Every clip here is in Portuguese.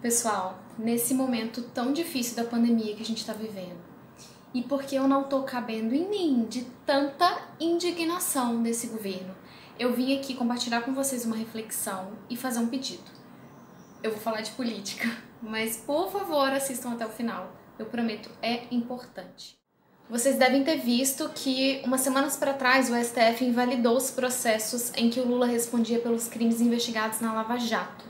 Pessoal, nesse momento tão difícil da pandemia que a gente está vivendo, e porque eu não tô cabendo em mim de tanta indignação desse governo, eu vim aqui compartilhar com vocês uma reflexão e fazer um pedido. Eu vou falar de política, mas por favor assistam até o final. Eu prometo, é importante. Vocês devem ter visto que umas semanas para trás o STF invalidou os processos em que o Lula respondia pelos crimes investigados na Lava Jato.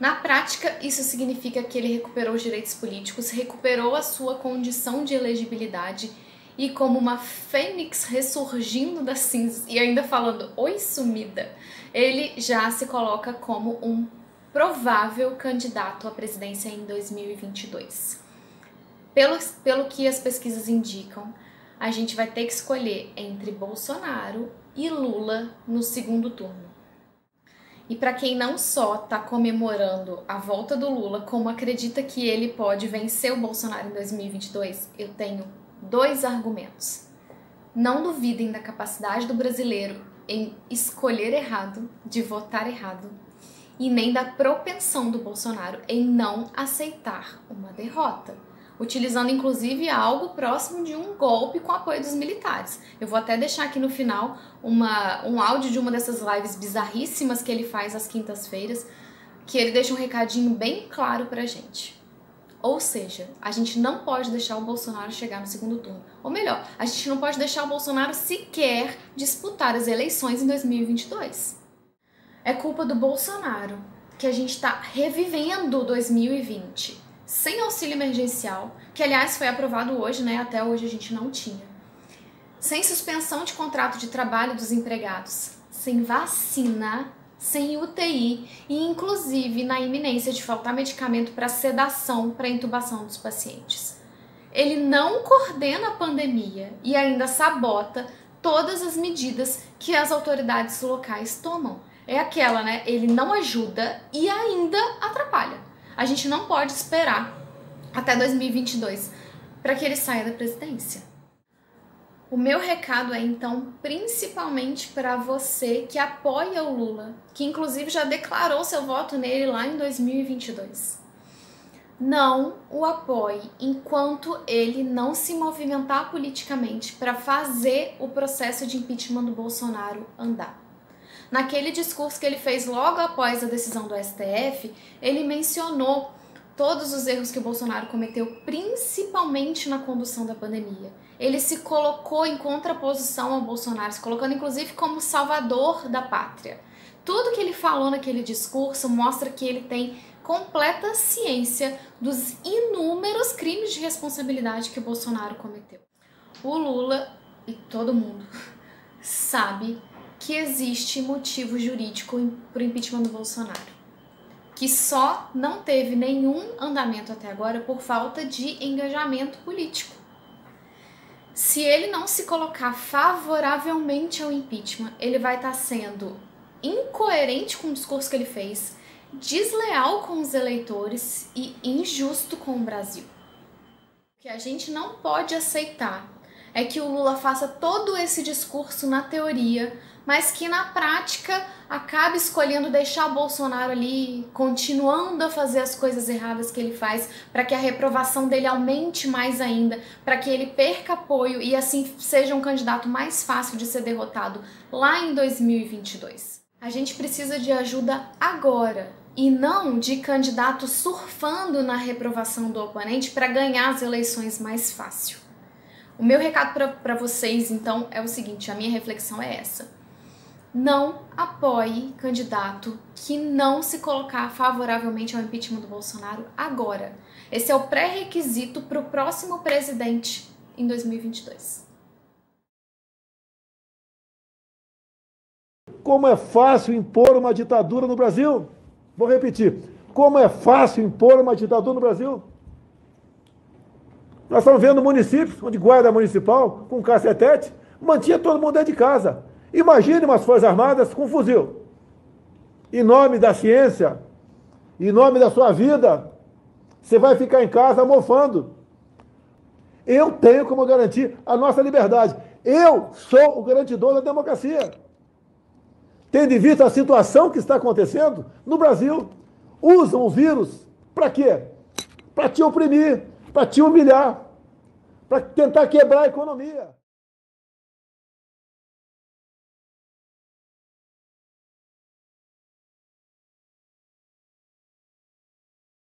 Na prática, isso significa que ele recuperou os direitos políticos, recuperou a sua condição de elegibilidade e, como uma fênix ressurgindo das cinzas e ainda falando oi sumida, ele já se coloca como um provável candidato à presidência em 2022. Pelo, pelo que as pesquisas indicam, a gente vai ter que escolher entre Bolsonaro e Lula no segundo turno. E para quem não só está comemorando a volta do Lula, como acredita que ele pode vencer o Bolsonaro em 2022, eu tenho dois argumentos. Não duvidem da capacidade do brasileiro em escolher errado, de votar errado, e nem da propensão do Bolsonaro em não aceitar uma derrota utilizando inclusive algo próximo de um golpe com apoio dos militares. Eu vou até deixar aqui no final uma, um áudio de uma dessas lives bizarríssimas que ele faz às quintas-feiras, que ele deixa um recadinho bem claro pra gente. Ou seja, a gente não pode deixar o Bolsonaro chegar no segundo turno. Ou melhor, a gente não pode deixar o Bolsonaro sequer disputar as eleições em 2022. É culpa do Bolsonaro que a gente está revivendo 2020 sem auxílio emergencial, que aliás foi aprovado hoje, né? Até hoje a gente não tinha. Sem suspensão de contrato de trabalho dos empregados, sem vacina, sem UTI e inclusive na iminência de faltar medicamento para sedação para intubação dos pacientes. Ele não coordena a pandemia e ainda sabota todas as medidas que as autoridades locais tomam. É aquela, né? Ele não ajuda e ainda atrapalha. A gente não pode esperar até 2022 para que ele saia da presidência. O meu recado é então principalmente para você que apoia o Lula, que inclusive já declarou seu voto nele lá em 2022. Não o apoie enquanto ele não se movimentar politicamente para fazer o processo de impeachment do Bolsonaro andar. Naquele discurso que ele fez logo após a decisão do STF, ele mencionou todos os erros que o Bolsonaro cometeu, principalmente na condução da pandemia. Ele se colocou em contraposição ao Bolsonaro, se colocando inclusive como salvador da pátria. Tudo que ele falou naquele discurso mostra que ele tem completa ciência dos inúmeros crimes de responsabilidade que o Bolsonaro cometeu. O Lula e todo mundo sabe que existe motivo jurídico para o impeachment do Bolsonaro, que só não teve nenhum andamento até agora por falta de engajamento político. Se ele não se colocar favoravelmente ao impeachment, ele vai estar sendo incoerente com o discurso que ele fez, desleal com os eleitores e injusto com o Brasil. O que a gente não pode aceitar é que o Lula faça todo esse discurso na teoria, mas que na prática acabe escolhendo deixar o Bolsonaro ali, continuando a fazer as coisas erradas que ele faz, para que a reprovação dele aumente mais ainda, para que ele perca apoio e assim seja um candidato mais fácil de ser derrotado lá em 2022. A gente precisa de ajuda agora e não de candidato surfando na reprovação do oponente para ganhar as eleições mais fácil. O meu recado para vocês, então, é o seguinte: a minha reflexão é essa. Não apoie candidato que não se colocar favoravelmente ao impeachment do Bolsonaro agora. Esse é o pré-requisito para o próximo presidente em 2022. Como é fácil impor uma ditadura no Brasil? Vou repetir. Como é fácil impor uma ditadura no Brasil? Nós estamos vendo municípios onde guarda municipal, com cacetete, mantinha todo mundo dentro de casa. Imagine umas Forças Armadas com fuzil. Em nome da ciência, em nome da sua vida, você vai ficar em casa mofando. Eu tenho como garantir a nossa liberdade. Eu sou o garantidor da democracia. Tendo em vista a situação que está acontecendo no Brasil, usam o vírus Para quê? Para te oprimir, para te humilhar, para tentar quebrar a economia.